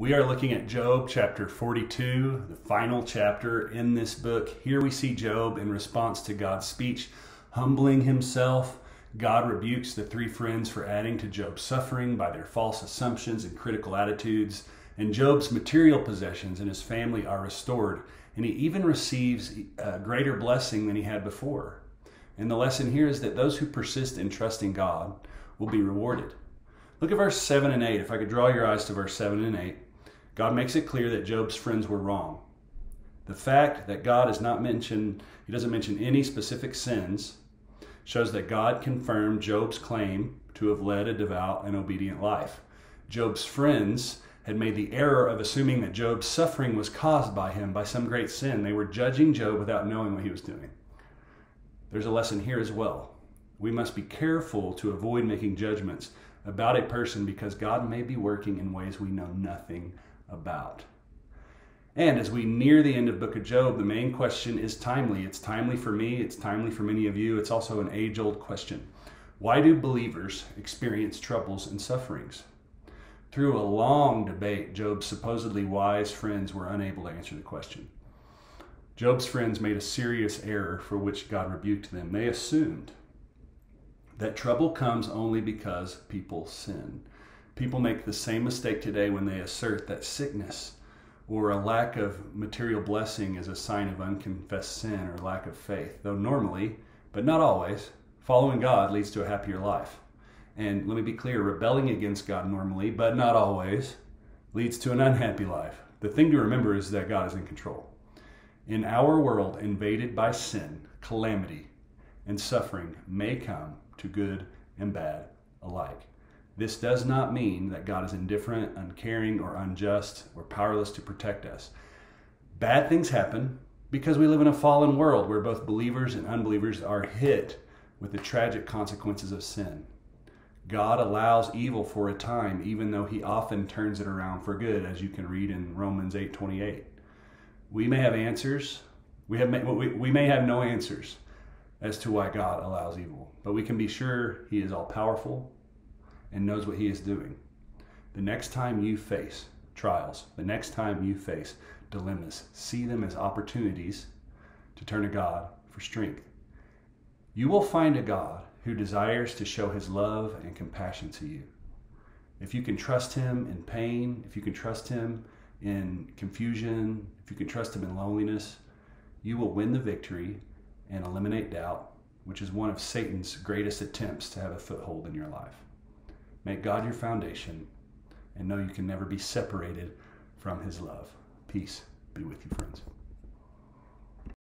We are looking at Job chapter 42, the final chapter in this book. Here we see Job in response to God's speech, humbling himself. God rebukes the three friends for adding to Job's suffering by their false assumptions and critical attitudes. And Job's material possessions and his family are restored. And he even receives a greater blessing than he had before. And the lesson here is that those who persist in trusting God will be rewarded. Look at verse 7 and 8. If I could draw your eyes to verse 7 and 8, God makes it clear that Job's friends were wrong. The fact that God is not mentioned, he doesn't mention any specific sins, shows that God confirmed Job's claim to have led a devout and obedient life. Job's friends had made the error of assuming that Job's suffering was caused by him by some great sin. They were judging Job without knowing what he was doing. There's a lesson here as well. We must be careful to avoid making judgments about a person because God may be working in ways we know nothing about. And as we near the end of book of Job, the main question is timely. It's timely for me, it's timely for many of you. It's also an age-old question. Why do believers experience troubles and sufferings? Through a long debate, Job's supposedly wise friends were unable to answer the question. Job's friends made a serious error for which God rebuked them. They assumed that trouble comes only because people sin. People make the same mistake today when they assert that sickness or a lack of material blessing is a sign of unconfessed sin or lack of faith, though normally, but not always, following God leads to a happier life. And let me be clear rebelling against God normally, but not always, leads to an unhappy life. The thing to remember is that God is in control. In our world invaded by sin, calamity, and suffering may come to good and bad alike. This does not mean that God is indifferent, uncaring, or unjust, or powerless to protect us. Bad things happen because we live in a fallen world where both believers and unbelievers are hit with the tragic consequences of sin. God allows evil for a time, even though he often turns it around for good, as you can read in Romans 8:28. We may have answers. We, have, we, we may have no answers as to why God allows evil. But we can be sure He is all powerful and knows what He is doing. The next time you face trials, the next time you face dilemmas, see them as opportunities to turn to God for strength. You will find a God who desires to show His love and compassion to you. If you can trust Him in pain, if you can trust Him in confusion, if you can trust Him in loneliness, you will win the victory and eliminate doubt, which is one of Satan's greatest attempts to have a foothold in your life. Make God your foundation and know you can never be separated from his love. Peace be with you, friends.